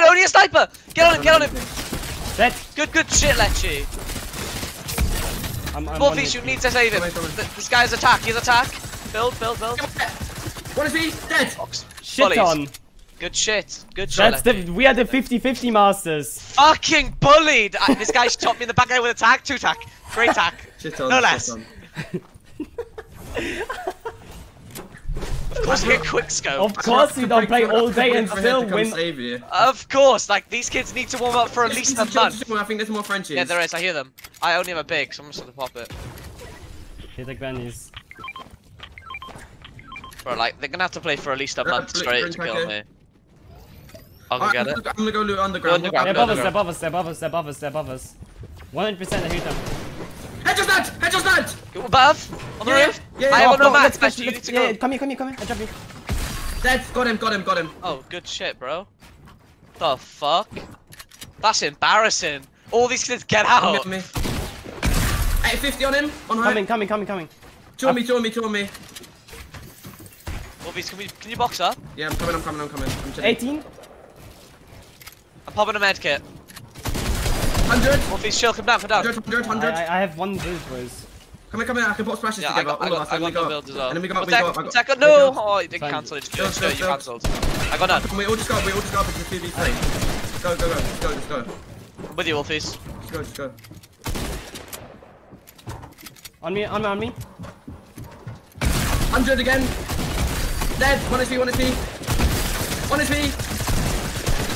no, only a sniper! Get on him, get on him! Dead. Good, good shit, Lechi. I'm, I'm Morpheus, on you need to save him. Come on, come on. Th- This guy's attack, he's attack. Build, build, build. What is he? Dead. Shit Bullies. on. Good shit, good shit. That's Lechi. the we are the 50-50 masters. Fucking bullied! I, this guy shot me in the back end with a tag, two tack. Great tack. Shit on. No shit less. on. Of course, we quick scope. Of course you don't play all day and still win. Save you. Of course, like these kids need to warm up for at least a month. I think there's more Frenchies. Yeah, there is. I hear them. I only have a big, so I'm just gonna pop it. Hit the grannies. Bro, like they're gonna have to play for at least a month straight to kill me. I'll go get it. I'm gonna go loot underground. Go underground. They're above us, they're above us, they're above us, they're above us, they're above us. 100% I hit them. Headshot that! Headshot that! You Above, on the roof. Yeah, I yeah. have no go, mats. push, Lechi, you need to go. yeah, come here, come here, come here. I drop you. Dead! Got him, got him, got him. Oh, good shit, bro. The fuck? That's embarrassing. All these kids get out. get me. 850 on him. On high. Coming, coming, coming, coming. Two me, two on me, two on me. Morpheus, can we? Can you box up? Yeah, I'm coming, I'm coming, I'm coming. I'm chilling. 18. I'm popping a med kit. 100. Morpheus, chill. Come down. Come down. 100, 100, I, 100. I, I have one build, boys. Come here, come here. I can put splashes Yeah, I together. got, I all of got, us, I and got no go build as well. And then we go up, we One go up. I got- second, oh, no! Oh, you didn't cancel it. Go, Just go, go, you cancelled. I got none. We all just go, we all just go up into 2v3. Go, go, go. Just go, just go. I'm with you, Wolfiez. Just go, just go. On me, on me, on me. 100 again. Dead. One HP, one HP. One HP.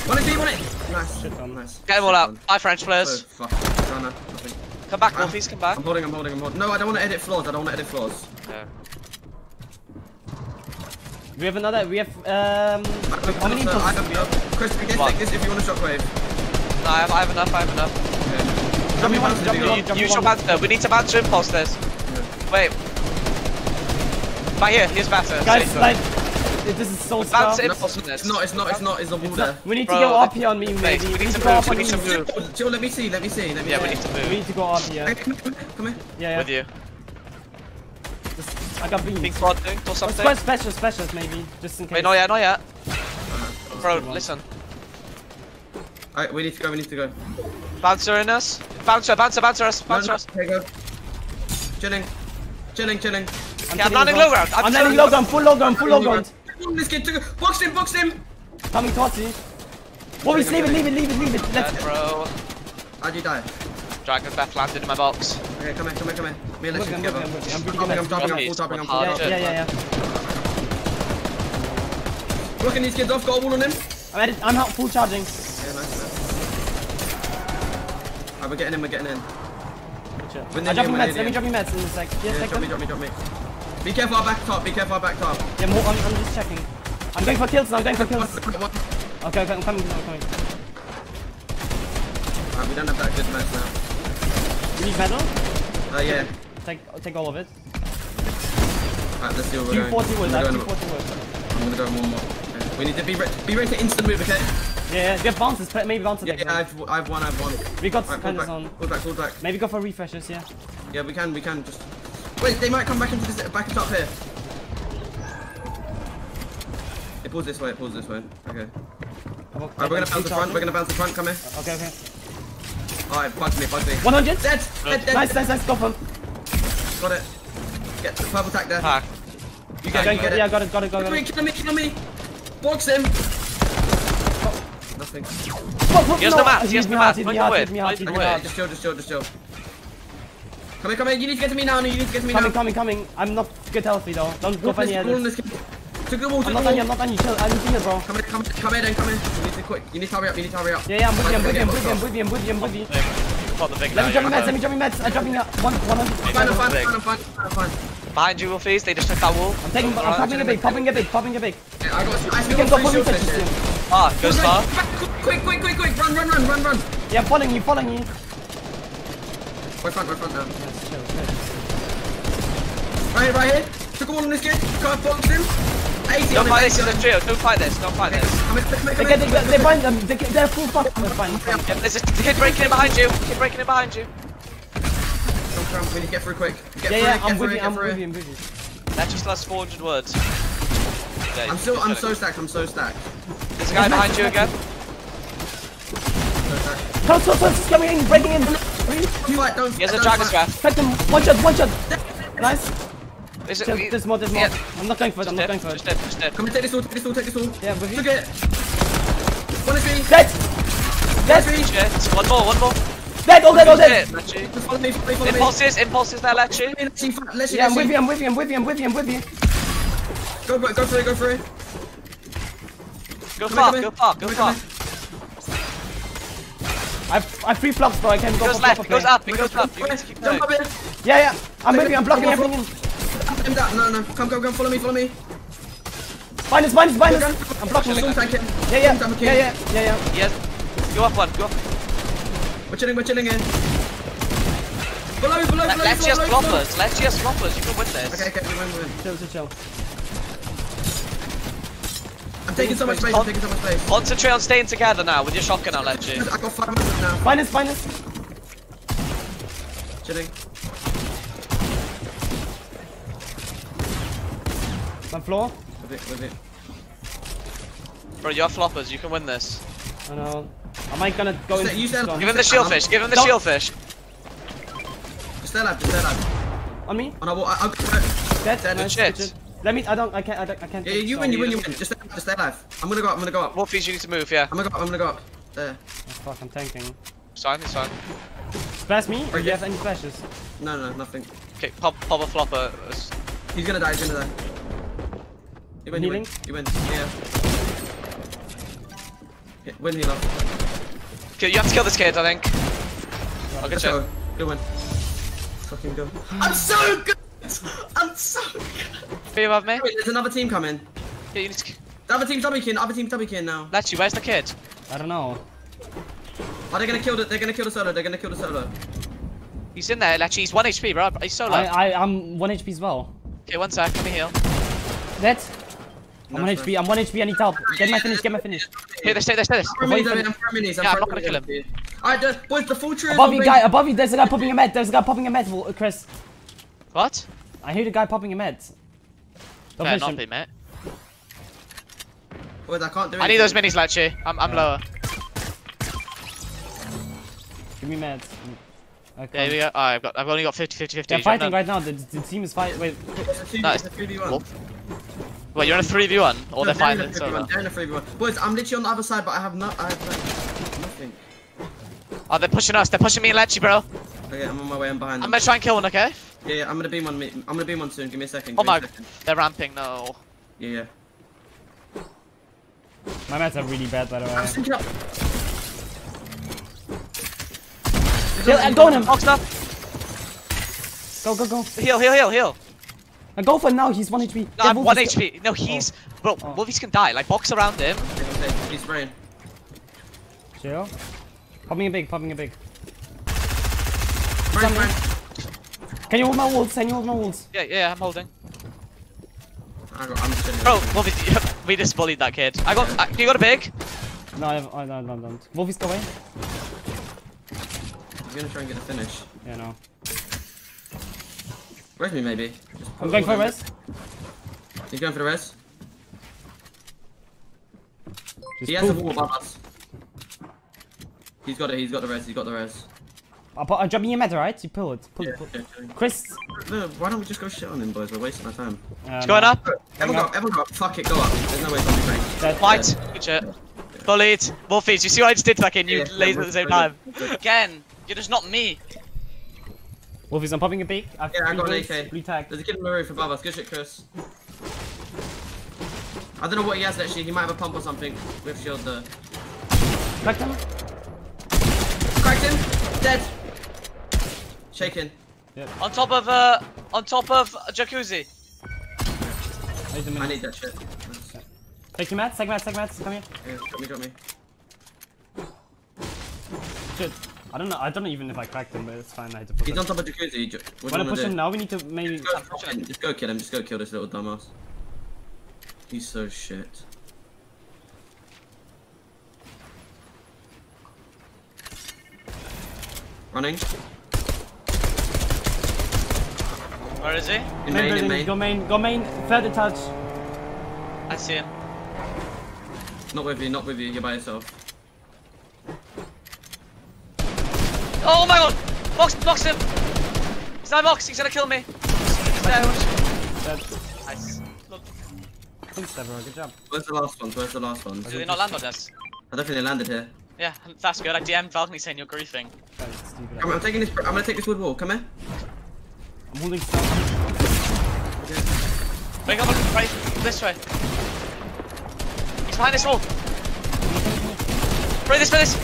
One HP, one HP. Nice. Shit on. Nice. Get them all out. on. Hi, French Oh, players. fuck. No, no, nothing. Come back, Ah. Wolfiez. Come back. I'm holding, I'm holding, I'm holding. No, I don't want to edit floors. I don't want to edit floors. Yeah. We have another, we have, um... How many I have, do we have? uh, Chris, you can take this if you want a shockwave. No, I have, I have enough. I have enough. Okay. Drop me one, bounce drop me if you one, want. Use your one. banter. We need to banter impulse this. Wait. Right here. Here's banter. Guys, Safe. like, this is so Bounce scuffed. it. No, it's not, it's not, it's not, it's a wall there. We need to go up here on me, Wait, maybe. we need to go move, up on need me. to. Chill, chill, let me see, let me see, let me Yeah, see. we need to move. We need to go up Hey, here. come here, come here. Yeah, yeah. With you. Just- I got beans. Pink squad thing or something. go special, specials maybe, just in case. Wait, not yet, not yet. Bro, listen. Alright, we need to go, we need to go. Bouncer in us. Bouncer, bouncer, bouncer us. Bouncer no, us. Here you go. Chilling. Chilling, chilling. Okay, I'm taking landing this low one. ground. I'm landing chilling low ground, full low ground, full low ground. This kid took it. Boxed him, boxed him! Coming towards you. What we leave it, leave it, leave it, leave it. Dead, Let's bro. How'd you die? Dragon Breath landed in my box. Okay, come here, come here, come here. Me and Look, together. looking, I'm I'm I'm dropping, I'm good. dropping, I'm full tapping, I'm full Hard. Yeah, yeah, yeah. Blocking these kids off, got a wall on him. I'm at it, I'm out, full charging. Yeah, nice, nice. Alright, we're getting in, we're getting in. Chill. When I they drop get meds, let me alien. drop me meds in a sec. Yeah, Yeah, drop me, drop me, drop me. Be careful, our back top, be careful, our back top. Yeah, more, I'm, I'm just checking. I'm going for kills now, I'm going for kills. Okay, okay, I'm coming, I'm coming. we don't have that good match now. You need metal? Uh, yeah. Take, take all of it. Alright, let's see where we're going. 240 wood, I'm gonna go- 240 wood. I'm gonna go one more. Okay. We need to be, re be ready to instant move, okay? Yeah, yeah, have bounces, maybe bounces. Yeah, yeah, I have, I have one, I have one. We got Alright, pull back, on. pull back, pull back. Maybe go for refreshes, yeah. Yeah, we can, we can just. Wait, they might come back into this back top here. It pulls this way, it pulls this way. Okay. Alright, we're gonna bounce the front, we're gonna bounce the front, come here. Okay, okay. Alright, bug me, bug me. 100? Dead! Dead, dead! Nice, nice, nice, go for him. Got it. Get the purple tack there. Pack. You Okay, get it, you get it. yeah, got it, got it, got it. Wait, kill me, kill me! Box him! Oh. Nothing. Whoa, whoa, He has no, the mats, he hit has me the hard, mats. me the hard, me hard, Point hit the me way. Just chill, just chill, just chill. Come here, come here, you need to get to me now, you need to get to me Coming, now. coming, coming. coming. I'm not good healthy though. Don't go for any Wall on edits. this kid. Took the wall, I'm not the on you, I'm not on you. Chill, I need to heal, bro. Come here, come, come here then, come here. You need to quick, you need to hurry up, you need to hurry up. Yeah, yeah, I'm with you, I'm with you, I'm with you, I'm Fine, with you, I'm with you, I'm with you. Pop the big Let me guy. drop me meds, let me drop me meds. I'm dropping uh, one, 100. fine, Big. fine, fine, fine, fine, fine. Behind you, Wolfiez. They just took that wall. I'm taking, I'm popping a big, popping a big, popping a big. Yeah, I got, I We still can go three for shield refreshes fish soon. here. Ah, good star. Quick, quick, quick, quick, run, run, run, run, run. Yeah, I'm following you, following you. Right front, right front now. Yes, chill, chill. Right here, right here. Took a wall on this kid. Can't box him. 80 Don't fight this 80 in the him. trio. Don't fight this. Don't fight this. Come here, come here, They come get, here. they, they bind them, they, they're full fuck. They're fine, fine. Yeah, there's a kid breaking in behind you. Kid breaking in behind you. Come, come, we need to get through quick. Get Yeah, through, yeah, get I'm through, with you, I'm through. with you, I'm with you. That just lasts 400 words. Yeah, I'm still, I'm chilling. so stacked, I'm so stacked. There's a guy behind you again. Close, close, close. He's coming in, breaking in. You like, don't. He has a don't dragon's fight. breath. Cracked him. One shot, one shot. Nice. Is it? There's, there's more, there's more. Yeah. I'm not going for it, I'm not going for Just it. dead. Just dead. Come and take this all, take this all, take this all. Yeah, with you. Took it. One is me. Dead! One Dead! is me. One more. One more. Dead, all dead, all dead! Shit, Just follow me, follow me. Impulses. Impulses there, Lechi. Let's let's Yeah, I'm with you, I'm with you, I'm with you, I'm with you, I'm with you. Go, go, go for it, go for it. Go Come far. here, Go come far. Go here, far. Come here. I've, I've three flops, bro, I can go Goes for left. It goes up. It goes up. You need to keep Jump up here. Yeah, yeah, I'm with you, I'm blocking everything in. Aim that. No, no. Come, come, come. Follow me, follow me. Minus, minus, minus! Gun. I'm blocking Storm it. tank him. Yeah, yeah, yeah, yeah, yeah, yeah. Yes. Go up one. Go up. We're chilling, we're chilling here. Follow me, follow me, Let, follow me. let's just follow me, follow me. floppers. Let's just floppers. You can win this. Okay, okay, we win, we win. Chill, chill, chill. I'm taking so much space, I'm taking so much space. Concentrate on staying together now with your shotgun, I'll let you. I got five minutes now. Minus, minus. Chilling. One floor. With it, with it. Bro, you're floppers. You can win this. I know. Am I gonna go You said- you? Give him the shieldfish. Give him the Don't- shieldfish. Just stay alive, just stay alive. On me? On our wall, I- I'll go. Dead. Dead. Nice, Shit. good, good. Let me. I don't. I can't. I, don't, I can't. Yeah, you storm. win, you win, you win. Just stay, just stay alive. I'm gonna go up, I'm gonna go up. Wolfiez, you need to move, yeah. I'm gonna go up, I'm gonna go up. There. Oh, fuck, I'm tanking. It's fine, it's fine. Splash me? Or do you have any flashes? No, no, nothing. Okay, pop, pop a flopper. It's- He's gonna die, he's gonna die. You win, you win. Healing? You win, yeah. yeah win, heal up. Okay, you have to kill this kid, I think. I'll get Let's you. go. Good one. Fucking go. I'm so good! I'm so good! Are you above me? Wait, there's another team coming. Yeah, you need to... The other team's dummy kin, other team's dummy kin now. Let you, where's the kid? I don't know. Are they gonna kill the, they're gonna kill the solo, they're gonna kill the solo. He's in there, Lechi. He's 1 HP, bro. He's solo. I, I, I'm 1 HP as well. Okay, one sec. Let me heal. Dead. I'm No, 1 HP, I'm 1 HP, I need help. Get my finish, get my finish. Here, this, this, this. I'm minis, I'm four minis, I'm Yeah, I'm not gonna kill minis. Alright, the, boys, the full tree Above you, guy, above you, there's a guy popping a med, there's a guy popping a med, Will- Chris. What? I hear the guy popping a med. Don't Better push not be, mate. Boys, I can't do it. I need those minis, Lechi. I'm, I'm Yeah. lower. Give me meds. Okay. There we go. Oh, I've got. I've only got 50, 50, 50. They're fighting right now. The, the team is fighting. Wait, It's a it's a 3v1. Wolf. Well, you're in a 3v1, or No, they're in fighting a 3v1, solo. They're in a 3v1. Boys, I'm literally on the other side, but I have not, I have like, nothing. Oh, they're pushing us. They're pushing me and Lechi, bro. Okay, I'm on my way, I'm behind I'm gonna try and kill one, okay? Yeah, yeah, I'm gonna beam one, I'm gonna beam one soon, give me a second. Oh give me my. second. They're ramping. No. Yeah, yeah. My meds are really bad, by the I'm way. syncing up. Kill, uh, go on him. Boxed up. Go, go, go. Heal, heal, heal, heal. Uh, go for now. He's 1 HP. No, Get I'm 1 HP. No, he's. Bro, Oh. Wolfiez can die. Like, box around him. Okay, okay, he's spraying. Chill. Popping a big, popping a big. Spraying, spraying. Can you hold my wolves? Can you hold my wolves? Yeah, yeah, I'm holding. I got, I'm chilling. Bro, Wolfiez, we just bullied that kid. I got. Uh, you got a big? No, I, I don't, don't, don't. Wolfiez go? I'm gonna try and get a finish. Yeah, no. Where's me, maybe? I'm going for a them- res. He's going for the res. Just He has a pull. wall above us. He's got it, he's got the res, he's got the res. I'm, put, I'll drop me a med. You pull it. Pull Yeah, it. Pull. yeah, yeah. Chris. No, why don't we just go shit on him, boys? We're wasting our time. Uh, It's going no. up. Everyone go up, everyone go up. Fuck it, go up. There's no way it's gonna be great. Dead. Fight. Good shit. Bullied. Wolfiez, you see what I just did to that kid? You Yeah, laser at the same time. Again, you're just not me. Wolfiez, I'm popping a big. I've Yeah, I three got an AK. Blue tag. There's a kid on the roof above us. Good shit, Chris. I don't know what he has actually. He might have a pump or something. With shield there. Cracked him. Cracked him. Dead. Shaking. On top of uh, on top of a jacuzzi. Wait a I minute. need that shit. Nice. Take your meds, take meds, take meds. Come here. Yeah, drop me, drop me. Shit. I don't know. I don't know even if I cracked him, but it's fine. I had to push He's him. on top of jacuzzi. Ju- What do Wanna push wanna him now? We need to maybe. Just go, just go kill him. Just go kill this little dumbass. He's so shit. Running. Where is he? In Main main, in main. Go main, go main. Further touch. I see him. Not with you, not with you. You're by yourself. Oh my god! Box, box him! He's not box, he's gonna kill me. He's dead. Dead. Nice. Look, Thanks, Deborah. Good job. Where's the last ones? Where's the last ones? do they not land on us? I don't think they landed here. Yeah, that's good. I DM'd Balcony saying you're griefing. That is stupid. Come on, I'm taking this. I'm gonna take this wood wall. Come here. I'm holding stuff. Wake up, on right, this way. He's behind this wall. Spray this, spray this.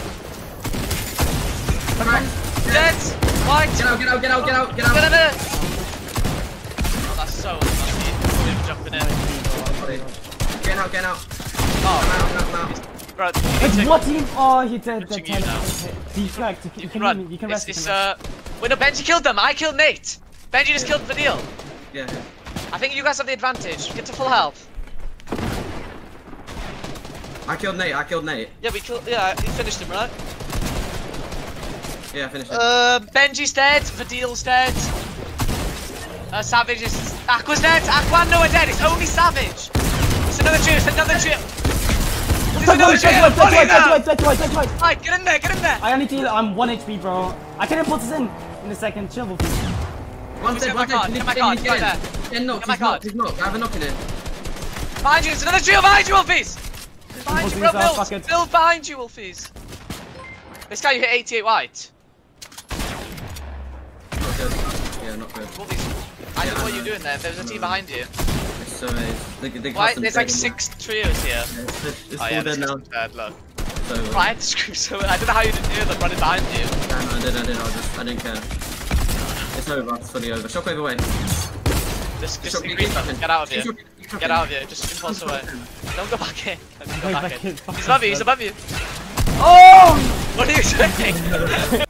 Come Right. Dead! White! Get out! Get out! Get out! Get out! Get out. Get out! in there! Oh, that's so unlucky. Him jumping in. Get out! Get out! Oh, I'm out! I'm out! bro. you It's need to- what team? Oh, he did the you deflect. You You can, can run. you can it's, rest. You it's, uh... Wait, no, Benji killed them. I killed Nate. Benji just killed Fadil. Yeah. I think you guys have the advantage. Get to full health. I killed Nate. I killed Nate. Yeah, we killed. Yeah, you finished him, right? Yeah, I finished it. Uh, Benji's dead. Fadil's dead. Uh, Savage is. Aqua's dead. Aqua and Noah dead. It's only Savage. It's another trio. It's another trio. It's Touch another white, touch trio. white, touch Fucking white, touch hell. white, touch white, touch white. Alright, get in there. Get in there. I only heal. I'm 1 HP, bro. I can put this in in a second. Chill, please. One Get one step. get my card, get get in. there. Ten knocks. Get my He's knocked. card. He's knocked. I have a knock in it. Behind you. It's another trio behind you, Wolfiez. Behind you, Wolfiez bro. Build. fucking- Build behind you, Wolfiez. This guy you hit 88 white. Not good. Yeah, not good. Wolfiez. I don't know what you're doing there. There's a team behind you. It's so amazing. They, they Why? There's like dead in six trios here. there. It's, it's, it's Oh all yeah, dead now. is dead. Look. So, uh, I had so. I don't know how you didn't hear them running behind you. yeah, no, I did, I did. I just, I didn't care. It's over. It's fully over. Shockwave away. Just, just Shock- increase them. Get out of here. Shock- shock- Get out of here. Just impulse away. Don't go back in. Don't go back back in. in. He's above you. He's above you. Oh! What are you saying?